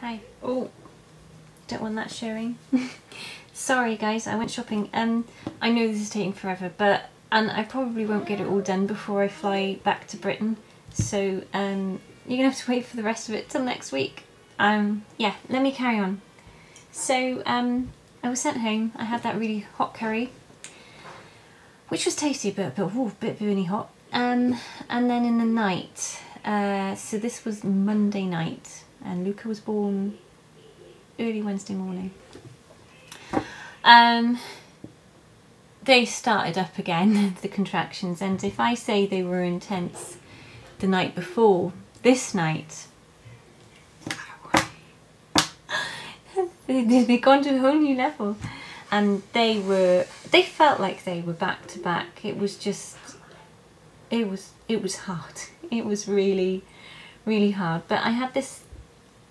Hi. Oh, don't want that showing. Sorry guys, I went shopping. Um, I know this is taking forever, but and I probably won't get it all done before I fly back to Britain. So um, you're gonna have to wait for the rest of it till next week. Um, yeah, let me carry on. So um, I was sent home. I had that really hot curry, which was tasty, but but ooh, bit burny hot. Um, and then in the night, uh, so this was Monday night, and Luca was born early Wednesday morning. Um, they started up again, the contractions, and if I say they were intense the night before, this night, they, they gone to a whole new level. And they were, they felt like they were back to back. It was just, it was, it was hard. It was really, really hard. But I had this,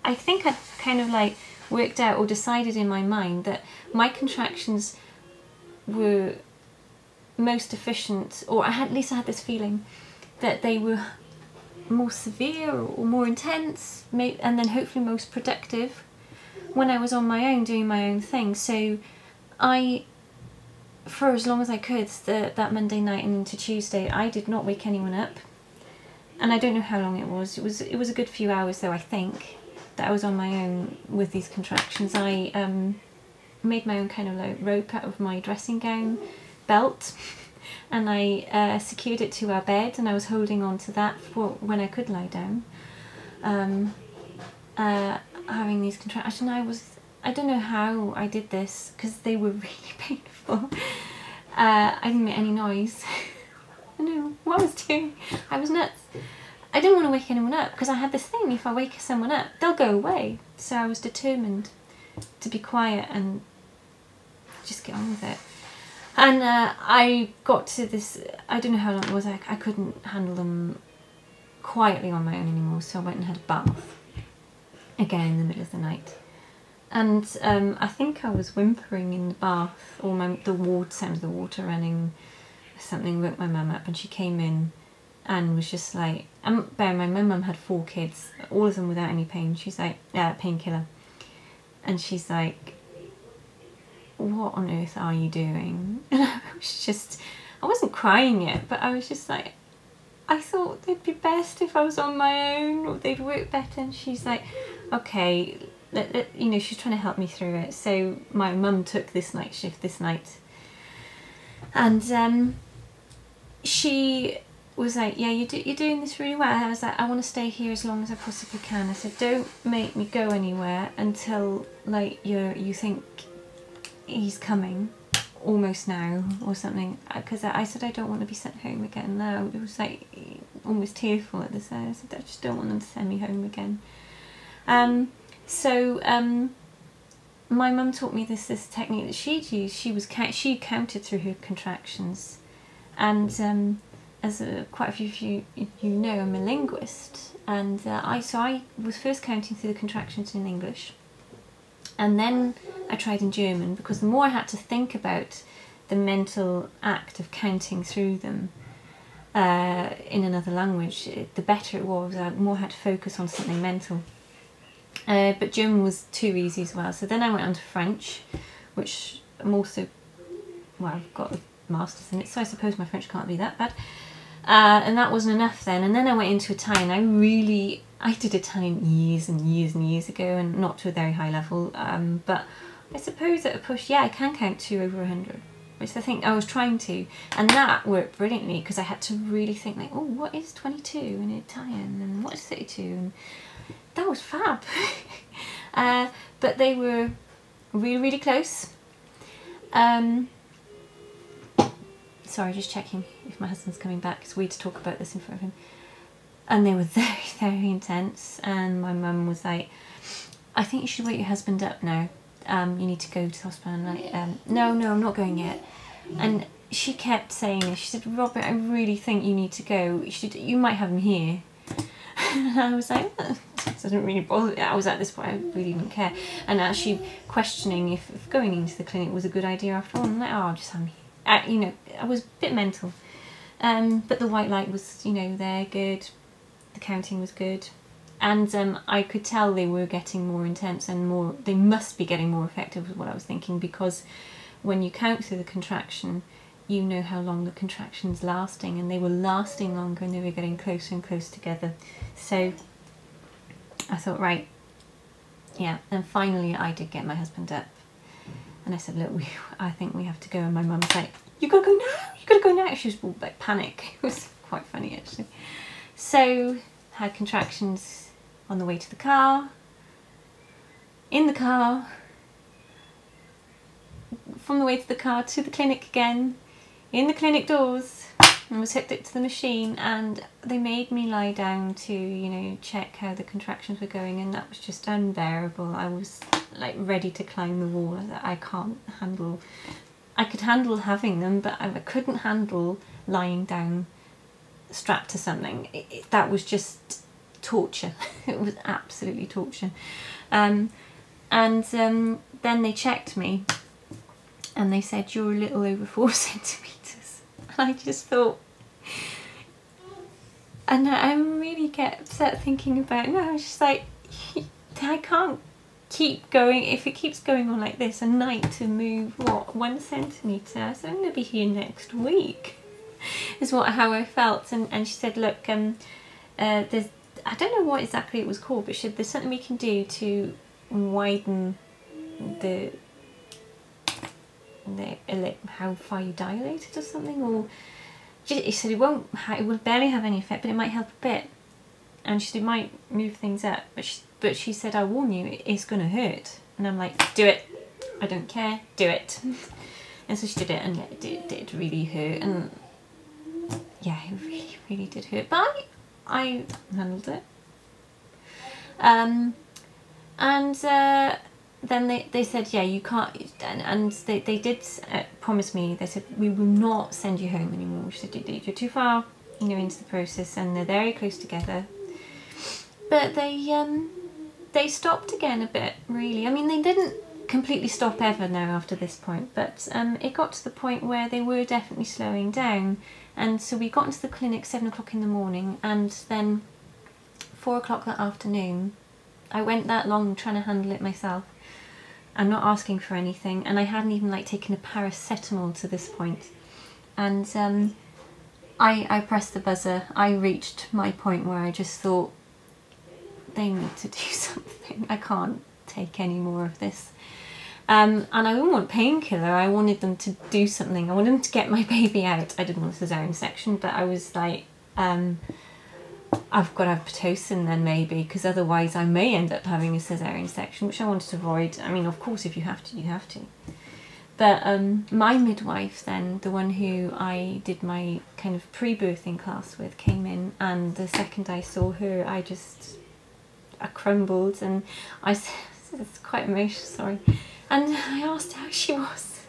I think I kind of like worked out or decided in my mind that my contractions were most efficient, or had, at least I had this feeling that they were more severe or more intense, and then hopefully most productive when I was on my own doing my own thing. So I, for as long as I could, the, that Monday night and into Tuesday, I did not wake anyone up. And I don't know how long it was. It was it was a good few hours though, I think that I was on my own with these contractions. I um, made my own kind of like rope out of my dressing gown belt and I uh, secured it to our bed and I was holding on to that for when I could lie down. Um, uh, having these contractions, I was, I don't know how I did this because they were really painful. Uh, I didn't make any noise. I know what I was doing. I was nuts. I didn't want to wake anyone up because I had this thing, if I wake someone up, they'll go away. So I was determined to be quiet and just get on with it. And uh, I got to this, I don't know how long it was, I, I couldn't handle them quietly on my own anymore, so I went and had a bath again in the middle of the night. And um, I think I was whimpering in the bath, or my, the water, sound of the water running, something woke my mum up, and she came in and was just like, um, bear in mind, my mum had four kids, all of them without any pain. She's like, yeah, painkiller. And she's like, what on earth are you doing? And I was just, I wasn't crying yet, but I was just like, I thought they'd be best if I was on my own, or they'd work better. And she's like, okay, let, let, you know, she's trying to help me through it. So my mum took this night shift this night. And um, she was like, yeah, you do, you're doing this really well. I was like, I want to stay here as long as I possibly can. I said, don't make me go anywhere until like you you think he's coming almost now or something. Because I, I, said I don't want to be sent home again. No, it was like almost tearful at this. I said I just don't want them to send me home again. Um, so um, my mum taught me this this technique that she'd used. She was she counted through her contractions, and um, as a, quite a few of you, you know, I'm a linguist, and uh, I so I was first counting through the contractions in English, and then I tried in German because the more I had to think about the mental act of counting through them uh, in another language, the better it was. I more had to focus on something mental. Uh, but German was too easy as well. So then I went on to French, which I'm also, well, I've got a master's in it, so I suppose my French can't be that bad. Uh, and that wasn't enough then. And then I went into Italian. I really, I did Italian years and years and years ago, and not to a very high level. Um, but I suppose at a push, yeah, I can count to over 100, which I think I was trying to. And that worked brilliantly because I had to really think like, oh, what is 22 in Italian? And what is 32? And that was fab. uh, but they were really, really close. Um, sorry, just checking if my husband's coming back. It's weird to talk about this in front of him. And they were very, very intense. And my mum was like, I think you should wake your husband up now. Um, you need to go to the hospital. And like, um, no, no, I'm not going yet. And she kept saying this. She said, Robert, I really think you need to go. You, should, you might have him here. and I was like, oh, doesn't really bother. I was at this point, I really didn't care. And actually questioning if, if going into the clinic was a good idea after all. I'm like, oh, I'll just have him here uh, you know, I was a bit mental. Um, but the white light was, you know, there, good. The counting was good. And um, I could tell they were getting more intense and more. They must be getting more effective, was what I was thinking, because when you count through the contraction, you know how long the contraction's lasting, and they were lasting longer, and they were getting closer and closer together. So I thought, right, yeah. And finally, I did get my husband up, and I said, look, we, I think we have to go. And my mum was like, you gotta go now. You gotta go now. She was all like panic. It was quite funny actually. So had contractions on the way to the car, in the car, from the way to the car to the clinic again, in the clinic doors, and was hooked up to the machine and they made me lie down to, you know, check how the contractions were going and that was just unbearable. I was like ready to climb the wall. That I can't handle, I could handle having them but I couldn't handle lying down strapped to something. It, it, that was just torture. it was absolutely torture. Um, and um, then they checked me and they said, you're a little over four centimetres. And I just thought, and I really get upset thinking about it. No, I was just like, I can't keep going, if it keeps going on like this, a night to move, what, one centimetre? So I'm going to be here next week is what how I felt. And, and she said, look, um, uh, there's I don't know what exactly it was called, but she said there's something we can do to widen the the how far you dilate it or something, or he said it won't, it will barely have any effect, but it might help a bit. And she said it might move things up, but she, but she said I warn you, it's going to hurt. And I'm like, do it. I don't care. Do it. and so she did it, and it did, did really hurt. And yeah, it really, really did hurt. But I, I handled it. Um, and uh, then they, they said, yeah, you can't, and, and they, they did uh, promise me, they said, we will not send you home anymore. She said, you're too far, you know, into the process and they're very close together. But they, um, they stopped again a bit, really. I mean, they didn't completely stop ever now after this point, but um, it got to the point where they were definitely slowing down. And so we got into the clinic seven o'clock in the morning and then four o'clock that afternoon. I went that long trying to handle it myself and not asking for anything and I hadn't even like taken a paracetamol to this point. And um, I, I pressed the buzzer. I reached my point where I just thought they need to do something. I can't take any more of this. Um, and I didn't want painkiller, I wanted them to do something. I wanted them to get my baby out. I didn't want a cesarean section, but I was like, um, I've got to have Pitocin then maybe, because otherwise I may end up having a cesarean section, which I wanted to avoid. I mean, of course, if you have to, you have to. But um, my midwife then, the one who I did my kind of pre-birthing class with, came in, and the second I saw her, I just, I crumbled, and I said, it's quite emotional, sorry. And I asked how she was.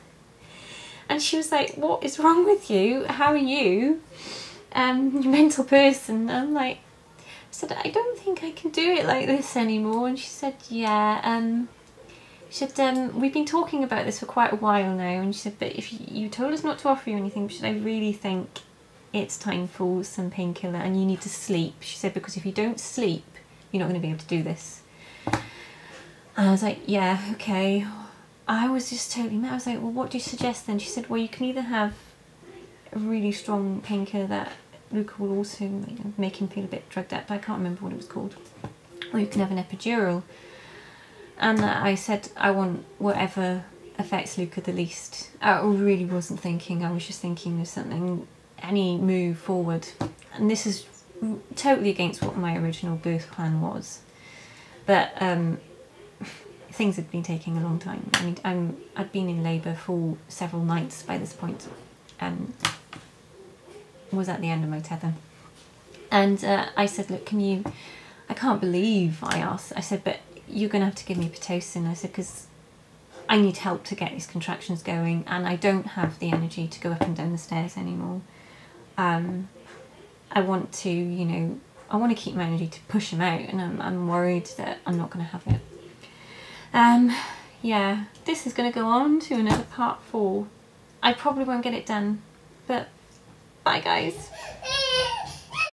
And she was like, what is wrong with you? How are you? Um, you mental person. And I'm like, I said, I don't think I can do it like this anymore. And she said, yeah, um, she said, um, we've been talking about this for quite a while now. And she said, but if you, told us not to offer you anything, but I really think it's time for some painkiller and you need to sleep. She said, because if you don't sleep, you're not going to be able to do this. And I was like, yeah, okay, I was just totally mad. I was like, well, what do you suggest then? She said, well, you can either have a really strong painkiller that Luca will also make him feel a bit drugged up. I can't remember what it was called. Or you can have an epidural. And I said, I want whatever affects Luca the least. I really wasn't thinking. I was just thinking of something, any move forward. And this is totally against what my original birth plan was. But um, things had been taking a long time. I mean, I'm, I'd been in labour for several nights by this point and was at the end of my tether. And uh, I said, look, can you, I can't believe I asked, I said, but you're going to have to give me Pitocin. I said, because I need help to get these contractions going and I don't have the energy to go up and down the stairs anymore. Um, I want to, you know, I want to keep my energy to push them out and I'm, I'm worried that I'm not going to have it. Um, yeah, this is going to go on to another part four. I probably won't get it done, but bye guys.